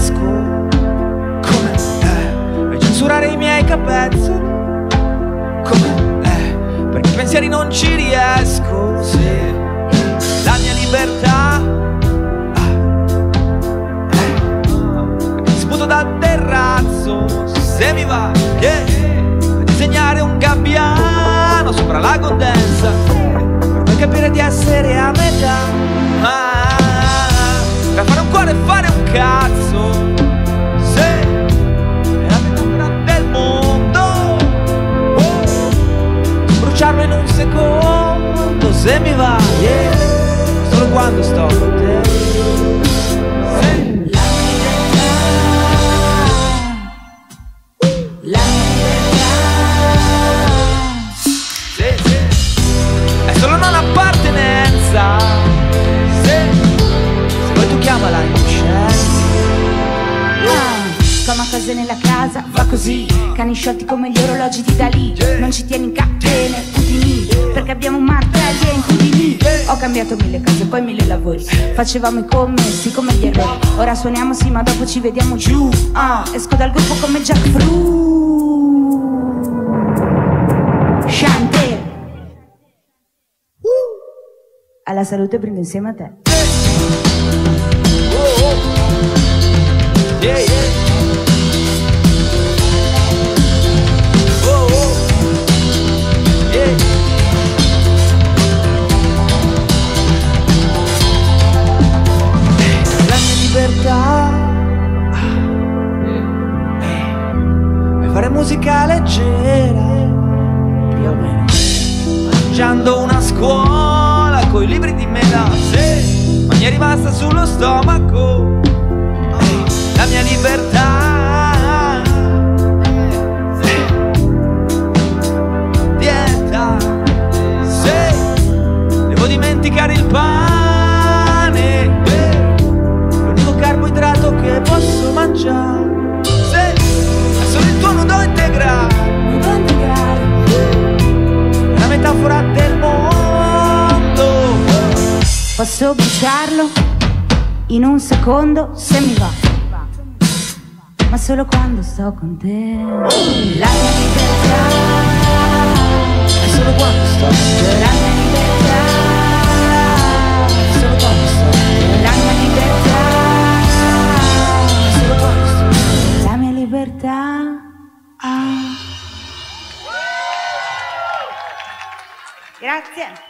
riesco Come? Eh, censurare i miei capezzoli Come? Eh, perché i pensieri non ci riesco Sì La mia libertà ah, eh, Sputo dal terrazzo Se mi va yeah, disegnare un gabbiano Sopra la condensa Per capire di essere a metà Bruciarlo in un secondo Se mi va yeah, Solo quando sto con te cose nella casa, va così. Cani sciolti come gli orologi di Dalì. Non ci tieni in catene, putini Perché abbiamo martelli e incudini Ho cambiato mille cose, poi mille lavori. Facevamo i commessi come gli errori. Ora suoniamo sì, ma dopo ci vediamo giù. Ah, esco dal gruppo come Jack Fru. Chante Alla salute brindo insieme a te musica leggera più o meno. Mangiando una scuola coi libri di mela sì, ma mi è rimasta sullo stomaco. La mia libertà Posso bruciarlo in un secondo se mi va. Ma solo quando sto con te. La mia libertà, è solo quando sto con te la mia libertà, è solo quando sto con te la mia libertà, è solo quando sto con te la mia libertà. Grazie.